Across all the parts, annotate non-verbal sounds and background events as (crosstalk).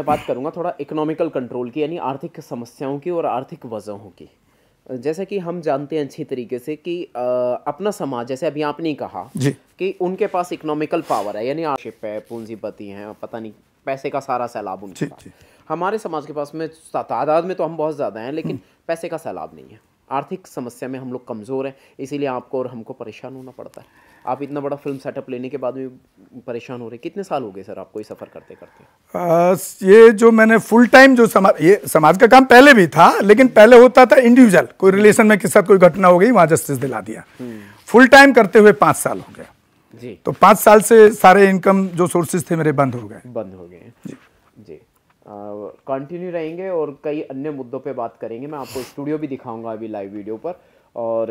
मैं बात करूँगा थोड़ा इकोनॉमिकल कंट्रोल की यानी आर्थिक समस्याओं की और आर्थिक वजहों की। जैसे कि हम जानते हैं अच्छी तरीके से कि अ, अपना समाज जैसे अभी आपने कहा जी। कि उनके पास इकोनॉमिकल पावर है यानी आशिप है पूंजीपति हैं पता नहीं पैसे का सारा सैलाब उनके पास। हमारे समाज के पास में तादाद में तो हम बहुत ज़्यादा हैं लेकिन पैसे का सैलाब नहीं है। आर्थिक समस्या में हम लोग कमज़ोर हैं इसीलिए आपको और हमको परेशान होना पड़ता है। आप इतना बड़ा फ़िल्म सेटअप लेने के बाद भी परेशान हो रहे कितने साल हो गए सर आपको ये सफ़र करते करते? आ, ये जो मैंने फुल टाइम जो समाज ये समाज का काम पहले भी था लेकिन पहले होता था इंडिविजुअल कोई रिलेशन में किसी साथ कोई घटना हो गई वहाँ जस्टिस दिला दिया। फुल टाइम करते हुए पाँच साल हो गया जी। तो पाँच साल से सारे इनकम जो सोर्सेज थे मेरे बंद हो गए। बंद हो गए। हैं जी। कंटिन्यू रहेंगे और कई अन्य मुद्दों पे बात करेंगे। मैं आपको स्टूडियो भी दिखाऊँगा अभी लाइव वीडियो पर। और,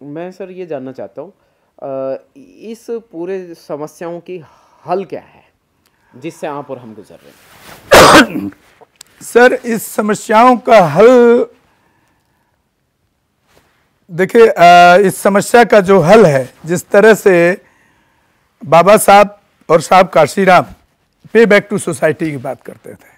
मैं सर ये जानना चाहता हूँ इस पूरे समस्याओं की हल क्या है, जिससे आप और हम गुजर रहे हैं? (coughs) सर इस समस्याओं का हल, देखिए इस समस्या का जो हल है, जिस तरह से बाबा साहब और साहब काशीराम पे बैक टू सोसाइटी की बात करते थे।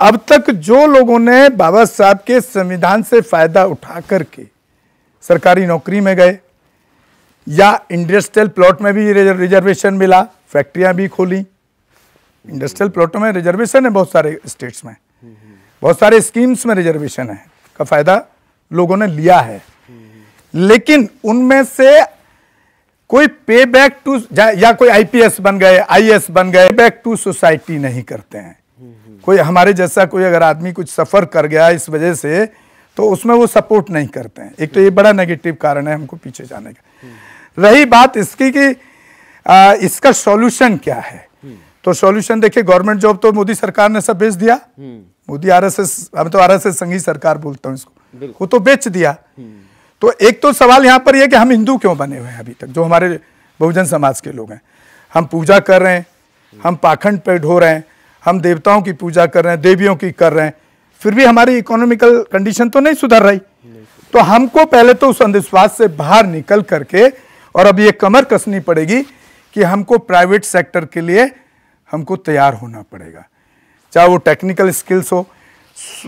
अब तक जो लोगों ने बाबा साहब के संविधान से फ़ायदा उठा करके सरकारी नौकरी में गए या इंडस्ट्रियल प्लॉट में भी रिजर्वेशन मिला फैक्ट्रियाँ भी खोली। इंडस्ट्रियल प्लॉटों में रिजर्वेशन है बहुत सारे स्टेट्स में। बहुत सारे स्कीम्स में रिजर्वेशन है, का फ़ायदा लोगों ने लिया है। लेकिन उनमें से कोई पे बैक टू या कोई आईपीएस बन गए आईएएस बन गए बैक टू सोसाइटी नहीं करते हैं। कोई हमारे जैसा कोई अगर आदमी कुछ सफ़र कर गया इस वजह से तो उसमें वो सपोर्ट नहीं करते हैं। एक तो ये बड़ा नेगेटिव कारण है हमको पीछे जाने का। रही बात इसकी कि आ, इसका सॉल्यूशन क्या है? तो सॉल्यूशन देखिए गवर्नमेंट जॉब तो मोदी सरकार ने सब बेच दिया। मोदी आरएसएस हम तो आरएसएस संघी सरकार बोलता हूँ इसको। वो तो बेच दिया। तो एक तो सवाल यहाँ पर यह कि हम हिंदू क्यों बने हुए हैं अभी तक? जो हमारे बहुजन समाज के लोग हैं। हम पूजा कर रहे हैं हम पाखंड पे ढो रहे हैं। हम देवताओं की पूजा कर रहे हैं, देवियों की कर रहे हैं, फिर भी हमारी इकोनॉमिकल कंडीशन तो नहीं सुधर रही। तो हमको पहले तो उस अंधविश्वास से बाहर निकल करके, और अब ये कमर कसनी पड़ेगी कि हमको प्राइवेट सेक्टर के लिए हमको तैयार होना पड़ेगा। चाहे वो टेक्निकल स्किल्स हो।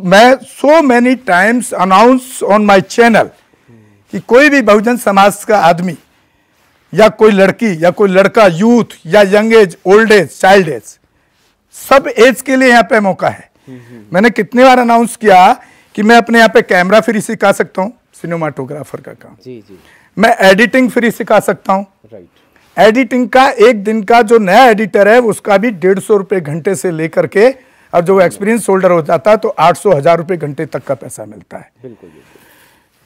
मैं so many times announce on my channel कि कोई भी बहुजन समाज का आदमी, या कोई लड़की, या कोई लड़का यूथ या young age old age child age सब एज के लिए यहाँ पे मौका है। मैंने कितनी बार अनाउंस किया कि मैं अपने यहाँ पे कैमरा फ्री सिखा सकता हूँ सिनेमाटोग्राफर का काम। जी जी। मैं एडिटिंग फ्री सिखा सकता हूँ। राइट एडिटिंग का एक दिन का जो नया एडिटर है उसका भी डेढ़ सौ रुपये घंटे से लेकर के अब जो एक्सपीरियंस होल्डर हो जाता है तो आठ सौ हज़ार रुपये घंटे तक का पैसा मिलता है। बिल्कुल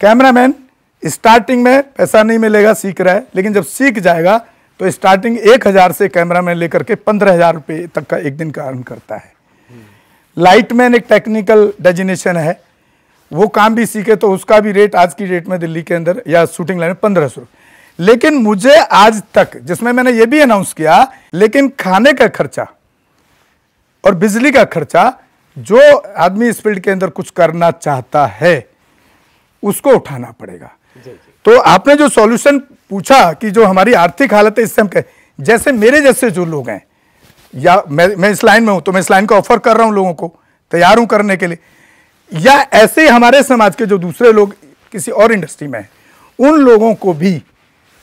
कैमरामैन स्टार्टिंग में पैसा नहीं मिलेगा सीख रहा है लेकिन जब सीख जाएगा तो स्टार्टिंग एक हज़ार से कैमरामैन लेकर के पंद्रह हज़ार रुपये तक का एक दिन का अर्न करता है। लाइटमैन एक टेक्निकल डेजिनेशन है। वो काम भी सीखे तो उसका भी रेट आज की डेट में दिल्ली के अंदर या शूटिंग लाइन में पंद्रह सौ। लेकिन मुझे आज तक जिसमें मैंने ये भी अनाउंस किया लेकिन खाने का खर्चा और बिजली का खर्चा जो आदमी इस फ़ील्ड के अंदर कुछ करना चाहता है उसको उठाना पड़ेगा। जी जी। तो आपने जो सॉल्यूशन पूछा कि जो हमारी आर्थिक हालत है, इससे हम कह, जैसे मेरे जैसे जो लोग हैं, या मैं मैं इस लाइन में हूँ तो मैं इस लाइन का ऑफ़र कर रहा हूँ लोगों को, तैयार हूँ करने के लिए, या ऐसे हमारे समाज के जो दूसरे लोग किसी और इंडस्ट्री में हैं, उन लोगों को भी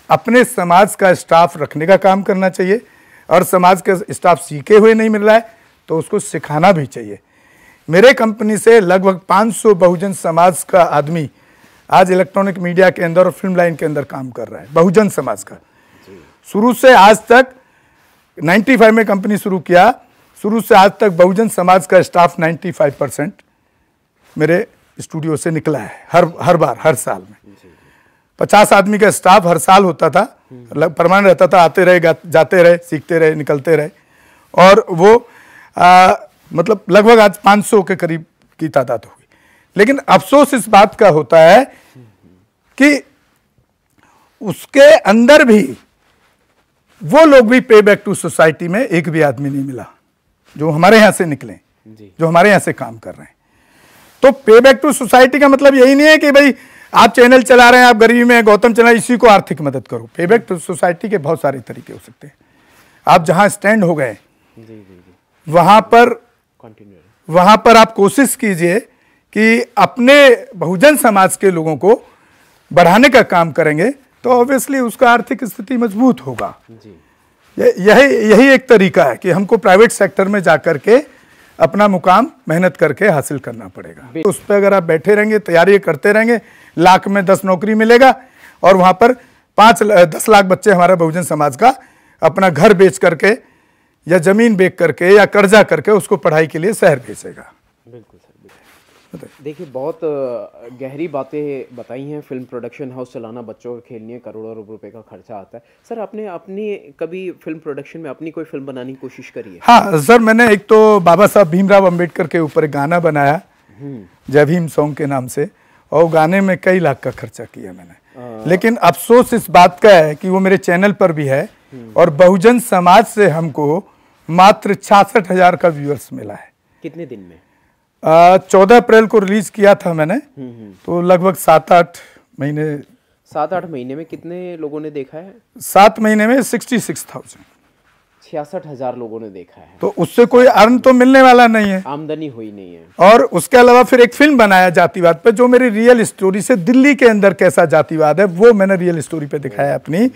अपने समाज का स्टाफ रखने का काम करना चाहिए, और समाज का स्टाफ सीखे हुए नहीं मिल रहा है तो उसको सिखाना भी चाहिए। मेरे कंपनी से लगभग 500 बहुजन समाज का आदमी आज इलेक्ट्रॉनिक मीडिया के अंदर और फ़िल्म लाइन के अंदर काम कर रहा है बहुजन समाज का। शुरू से आज तक 95 में कंपनी शुरू किया शुरू से आज तक बहुजन समाज का स्टाफ 95 परसेंट मेरे स्टूडियो से निकला है हर हर बार हर साल में। पचास आदमी का स्टाफ हर साल होता था परमानेंट रहता था आते रहे जाते रहे सीखते रहे निकलते रहे। और वो आ, मतलब लगभग आज 500 के करीब की तादाद हुई। लेकिन अफसोस इस बात का होता है कि उसके अंदर भी वो लोग भी पे बैक टू सोसाइटी में एक भी आदमी नहीं मिला जो हमारे यहाँ से निकले जी। हमारे यहाँ से काम कर रहे हैं। तो पे बैक टू सोसाइटी का मतलब यही नहीं है कि भाई आप चैनल चला रहे हैं आप गरीबी में गौतम चला इसी को आर्थिक मदद करो। पे बैक टू सोसाइटी के बहुत सारे तरीके हो सकते हैं। आप जहाँ स्टैंड हो गए जी जी जी। वहाँ पर वहाँ पर आप कोशिश कीजिए कि अपने बहुजन समाज के लोगों को बढ़ाने का काम करेंगे तो ऑब्वियसली उसका आर्थिक स्थिति मज़बूत होगा। यही यही एक तरीका है कि हमको प्राइवेट सेक्टर में जाकर के अपना मुकाम मेहनत करके हासिल करना पड़ेगा। उस पर अगर आप बैठे रहेंगे तैयारी करते रहेंगे लाख में दस नौकरी मिलेगा और वहाँ पर पाँच दस लाख बच्चे हमारा बहुजन समाज का अपना घर बेच करके या ज़मीन बेच करके या कर्जा करके उसको पढ़ाई के लिए शहर भेजेगा। देखिए बहुत गहरी बातें बताई हैं। फ़िल्म प्रोडक्शन हाउस चलाना बच्चों के खेलने करोड़ों रुपए का खर्चा आता है। सर आपने अपनी कभी फ़िल्म प्रोडक्शन में अपनी कोई फ़िल्म बनाने की कोशिश करी है? हाँ सर मैंने एक तो बाबा साहब भीमराव अंबेडकर के ऊपर गाना बनाया। जय भीम सॉन्ग के नाम से। और गाने में कई लाख का खर्चा किया मैंने। लेकिन अफसोस इस बात का है कि वो मेरे चैनल पर भी है। और बहुजन समाज से हमको मात्र छियासठ हज़ार का व्यूअर्स मिला है। कितने दिन में? चौदह अप्रैल को रिलीज़ किया था मैंने। तो लगभग सात आठ महीने। सात आठ महीने में कितने लोगों ने देखा है? सात महीने में सिक्सटी सिक्स थाउज़ेंड। छियासठ हज़ार लोगों ने देखा है। तो उससे कोई अर्न तो मिलने वाला नहीं है। आमदनी हुई नहीं है। और उसके अलावा फिर एक फ़िल्म बनाया जातिवाद पे जो मेरी रियल स्टोरी से दिल्ली के अंदर कैसा जातिवाद है वो मैंने रियल स्टोरी पे दिखाया अपनी।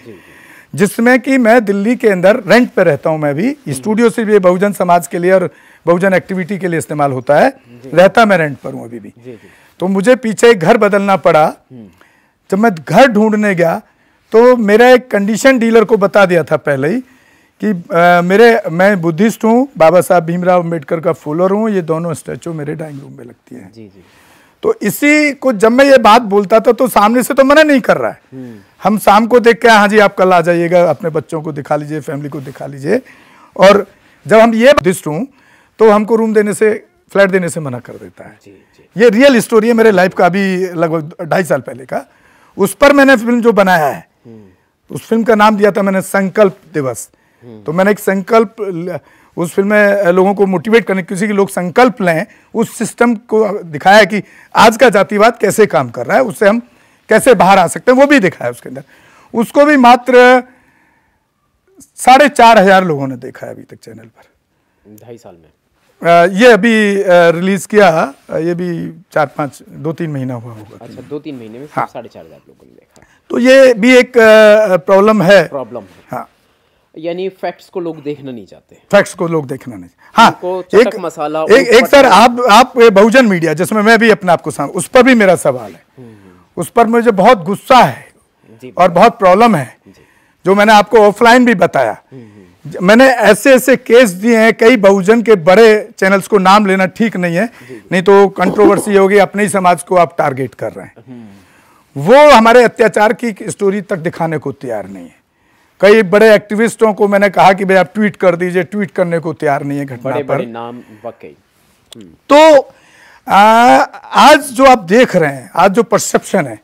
जिसमें कि मैं दिल्ली के अंदर रेंट पे रहता हूँ मैं भी। स्टूडियो से भी बहुजन समाज के लिए और बहुजन एक्टिविटी के लिए इस्तेमाल होता है। रहता मैं रेंट पर हूँ अभी भी। जी जी। तो मुझे पीछे एक घर बदलना पड़ा। जब मैं घर ढूँढने गया तो मेरा एक कंडीशन डीलर को बता दिया था पहले ही कि अ, मेरे मैं बुद्धिस्ट हूँ बाबा साहब भीमराव अंबेडकर का फॉलोअर हूँ ये दोनों स्टैचू मेरे डाइंग रूम में लगती हैं। जी जी। तो इसी को जब मैं ये बात बोलता था तो सामने से तो मना नहीं कर रहा है। हम शाम को देख के हाँ जी आप कल आ जाइएगा अपने बच्चों को दिखा लीजिए फैमिली को दिखा लीजिए। और जब हम ये बुद्धिस्ट हूँ तो हमको रूम देने से फ्लैट देने से मना कर देता है। जी जी। ये रियल स्टोरी है मेरे लाइफ का अभी लगभग ढाई साल पहले का। उस पर मैंने फ़िल्म जो बनाया है उस फ़िल्म का नाम दिया था मैंने संकल्प दिवस। तो मैंने एक संकल्प उस फ़िल्म में लोगों को मोटिवेट करने किसी के लोग संकल्प लें उस सिस्टम को दिखाया कि आज का जातिवाद कैसे काम कर रहा है उससे हम कैसे बाहर आ सकते हैं वो भी दिखाया उसके अंदर। उसको भी मात्र साढ़े चार हज़ार लोगों ने देखा है अभी तक चैनल पर। ढाई साल में। ये अभी रिलीज़ किया ये भी चार पाँच दो तीन महीना हुआ होगा। अच्छा दो तीन महीने में हाँ। साढ़े चार हज़ार लोगों ने देखा। तो ये भी एक प्रॉब्लम है। प्रॉब्लम है। हाँ। यानी फैक्ट्स को लोग देखना नहीं चाहते। फैक्ट्स को लोग देखना नहीं हाँ चटक मसाला, एक एक सर आप आप बहुजन मीडिया जिसमें मैं भी अपने आप को साम उस पर भी मेरा सवाल है। उस पर मुझे बहुत गुस्सा है और बहुत प्रॉब्लम है जो। मैंने आपको ऑफलाइन भी बताया। ज- मैंने ऐसे ऐसे केस दिए हैं कई बहुजन के बड़े चैनल्स को नाम लेना ठीक नहीं है। नहीं तो कंट्रोवर्सी होगी अपने ही समाज को आप टारगेट कर रहे हैं। वो हमारे अत्याचार की स्टोरी तक दिखाने को तैयार नहीं है। कई बड़े एक्टिविस्टों को मैंने कहा कि भाई आप ट्वीट कर दीजिए ट्वीट करने को तैयार नहीं है घटना पर। नाम वाकई तो आ, आज जो आप देख रहे हैं आज जो परसेप्शन है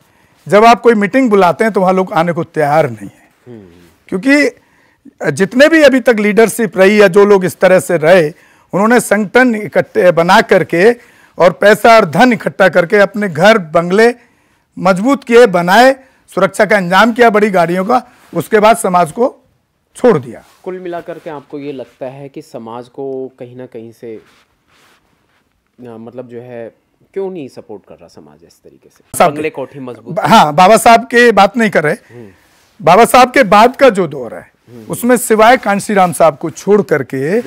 जब आप कोई मीटिंग बुलाते हैं तो वहाँ लोग आने को तैयार नहीं है। क्योंकि जितने भी अभी तक लीडरशिप रही या जो लोग इस तरह से रहे उन्होंने संगठन इकट्ठे बना करके और पैसा और धन इकट्ठा करके अपने घर बंगले मज़बूत किए बनाए सुरक्षा का इंतज़ाम किया बड़ी गाड़ियों का उसके बाद समाज को छोड़ दिया। कुल मिलाकर के आपको ये लगता है कि समाज को कहीं ना कहीं से मतलब जो है क्यों नहीं सपोर्ट कर रहा समाज इस तरीके से? बंगले कोठी मज़बूत हाँ बाबा साहब के बात नहीं कर रहे। बाबा साहब के बाद का जो दौर है उसमें सिवाय कांशी राम साहब को छोड़ करके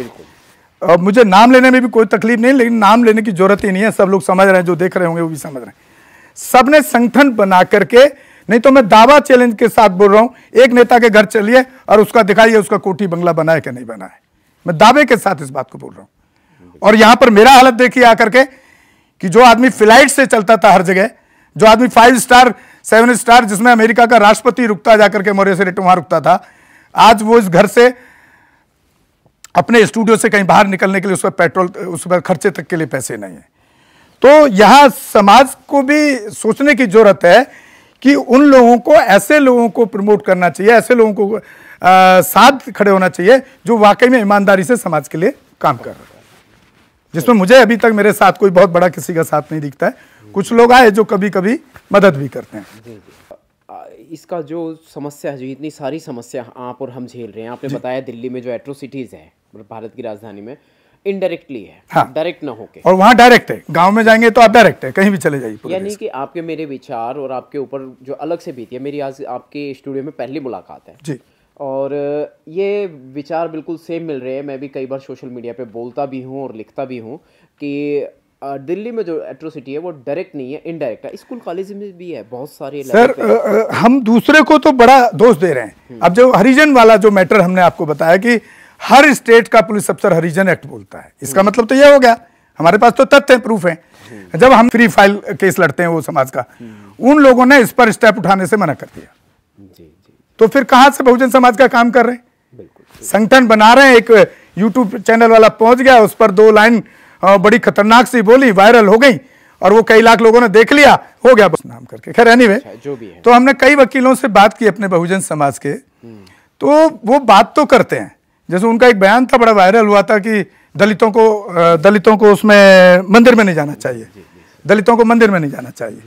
अब मुझे नाम लेने में भी कोई तकलीफ़ नहीं लेकिन नाम लेने की ज़रूरत ही नहीं है। सब लोग समझ रहे हैं जो देख रहे होंगे वो भी समझ रहे हैं। सबने संगठन बना करके नहीं तो मैं दावा चैलेंज के साथ बोल रहा हूँ एक नेता के घर चलिए और उसका दिखाइए उसका कोठी बंगला बना है कि नहीं बना है मैं दावे के साथ इस बात को बोल रहा हूँ। और यहाँ पर मेरा हालत देखिए आकर के कि जो आदमी फ़्लाइट से चलता था हर जगह जो आदमी फाइव स्टार सेवन स्टार जिसमें अमेरिका का राष्ट्रपति रुकता जाकर के मौर्य से रेट वहाँ रुकता था आज वो इस घर से अपने स्टूडियो से कहीं बाहर निकलने के लिए उस पर पेट्रोल उस पर खर्चे तक के लिए पैसे नहीं है। तो यहाँ समाज को भी सोचने की ज़रूरत है कि उन लोगों को ऐसे लोगों को प्रमोट करना चाहिए ऐसे लोगों को आ, साथ खड़े होना चाहिए जो वाकई में ईमानदारी से समाज के लिए काम कर रहे हैं। जिसमें मुझे अभी तक मेरे साथ कोई बहुत बड़ा किसी का साथ नहीं दिखता है। कुछ लोग आए जो कभी कभी मदद भी करते हैं। इसका जो समस्या है जो इतनी सारी समस्या आप और हम झेल रहे हैं आपने बताया दिल्ली में जो एट्रोसिटीज़ है मतलब भारत की राजधानी में इनडायरेक्टली है हाँ। डायरेक्ट ना होके। और वहाँ डायरेक्ट है गाँव में जाएँगे तो आप डायरेक्ट है कहीं भी चले जाइए यानी कि आपके मेरे विचार और आपके ऊपर जो अलग से बीती है मेरी आज आपके स्टूडियो में पहली मुलाकात है। जी। और ये विचार बिल्कुल सेम मिल रहे हैं मैं भी कई बार सोशल मीडिया पे बोलता भी हूँ और लिखता भी हूँ कि दिल्ली में जो एट्रोसिटी है वो डायरेक्ट नहीं है इनडायरेक्ट है। स्कूल कॉलेज में भी है बहुत सारे सर हम दूसरे को तो बड़ा दोष दे रहे हैं। अब जो हरिजन वाला जो मैटर हमने आपको बताया कि हर स्टेट का पुलिस अफसर हरिजन एक्ट बोलता है। इसका मतलब तो ये हो गया। हमारे पास तो तथ्य प्रूफ है। जब हम फ्री फ़ाइल केस लड़ते हैं वो समाज का उन लोगों ने इस पर स्टेप उठाने से मना कर दिया। तो फिर कहाँ से बहुजन समाज का काम कर रहे हैं? संगठन बना रहे हैं एक यूट्यूब चैनल वाला पहुँच गया उस पर दो लाइन बड़ी खतरनाक सी बोली वायरल हो गई और वो कई लाख लोगों ने देख लिया हो गया बस। नाम करके। खैर एनीवे अच्छा, जो भी है। तो हमने कई वकीलों से बात की अपने बहुजन समाज के। तो वो बात तो करते हैं। जैसे उनका एक बयान था बड़ा वायरल हुआ था कि दलितों को दलितों को उसमें मंदिर में नहीं जाना चाहिए। दलितों को मंदिर में नहीं जाना चाहिए।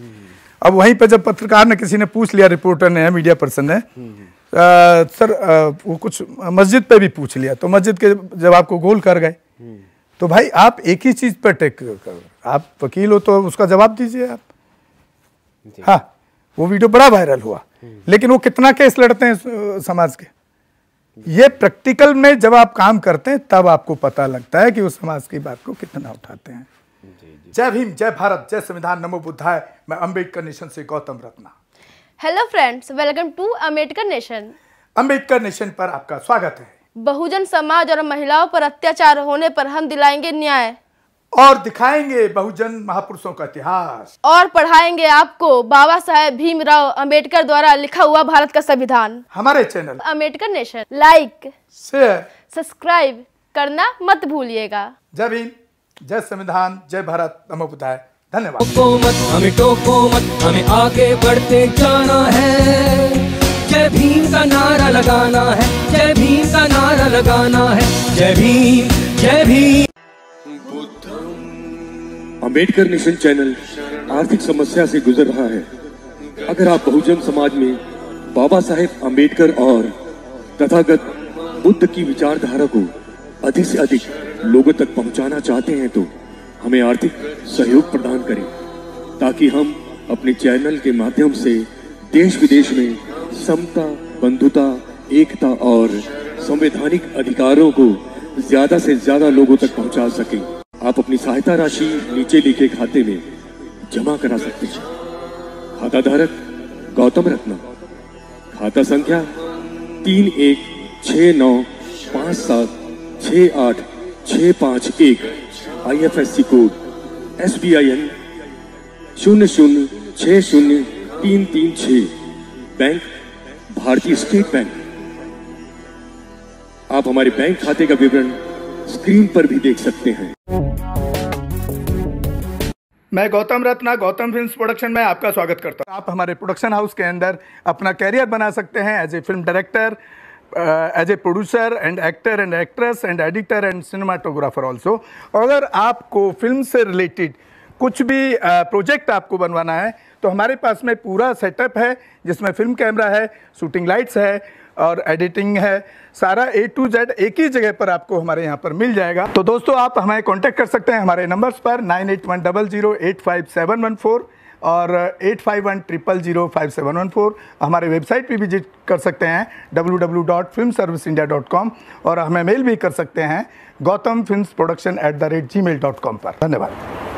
अब वहीं पर जब पत्रकार ने किसी ने पूछ लिया रिपोर्टर ने मीडिया पर्सन ने अ, सर वो कुछ मस्जिद पे भी पूछ लिया तो मस्जिद के जब आपको गोल कर गए। तो भाई आप एक ही चीज़ पर टेक कर आप वकील हो तो उसका जवाब दीजिए आप। हाँ वो वीडियो बड़ा वायरल हुआ। लेकिन वो कितना केस लड़ते हैं समाज के? ये प्रैक्टिकल में जब आप काम करते हैं तब आपको पता लगता है कि उस समाज की बात को कितना उठाते हैं। जय भीम जय भारत जय संविधान नमो बुद्धाय। मैं अंबेडकर नेशन से Gautam Ratna. Hello friends welcome to Ambedkar nation Ambedkar nation पर आपका स्वागत है। बहुजन समाज और महिलाओं पर अत्याचार होने पर हम दिलाएँगे न्याय। और दिखाएँगे बहुजन महापुरुषों का इतिहास। और पढ़ाएँगे आपको बाबा साहेब भीमराव अंबेडकर द्वारा लिखा हुआ भारत का संविधान। हमारे channel. Ambedkar nation like share. Subscribe करना मत भूलिएगा। जय भीम जय संविधान जय भारत नमो बुद्धाय धन्यवाद हमें टोको मत हमें आगे बढ़ते जाना है। जय भीम का नारा लगाना है, जय भीम का नारा लगाना है, जय भीम जय भीम। अंबेडकर नेशन चैनल आर्थिक समस्या से गुजर रहा है। अगर आप बहुजन समाज में बाबा साहेब अंबेडकर और तथागत बुद्ध की विचारधारा को अधिक से अधिक लोगों तक पहुंचाना चाहते हैं तो हमें आर्थिक सहयोग प्रदान करें, ताकि हम अपने चैनल के माध्यम से देश विदेश में समता, बंधुता, एकता और संवैधानिक अधिकारों को ज़्यादा से ज़्यादा लोगों तक पहुँचा सके। आप अपनी सहायता राशि नीचे लिखे खाते में जमा करा सकते हैं। खाता धारक, गौतम रत्ना। खाता संख्या तीन एक छ नौ पाँच सात छ आठ छ पाँच एक। I F S C code S B I N शून्य शून्य छ शून्य तीन तीन छ बैंक, भारतीय स्टेट बैंक। आप हमारे बैंक खाते का विवरण स्क्रीन पर भी देख सकते हैं। मैं गौतम रत्ना, गौतम फिल्म्स प्रोडक्शन में आपका स्वागत करता हूँ। आप हमारे प्रोडक्शन हाउस के अंदर अपना कैरियर बना सकते हैं as a film director as a producer and actor and actress and editor and cinematographer also अगर आपको फ़िल्म से रिलेटेड कुछ भी प्रोजेक्ट आपको बनवाना है तो हमारे पास में पूरा सेटअप है, जिसमें फ़िल्म कैमरा है, शूटिंग लाइट्स है और एडिटिंग है। सारा ए टू जेड एक ही जगह पर आपको हमारे यहाँ पर मिल जाएगा। तो दोस्तों, आप हमें कांटेक्ट कर सकते हैं हमारे नंबर्स पर nine eight one double zero eight five seven one four और eight five one triple zero five seven one four. हमारे वेबसाइट पे विज़िट कर सकते हैं W W dot film service India dot com और हमें मेल भी कर सकते हैं Gautam film production at the rate G mail dot com पर। धन्यवाद।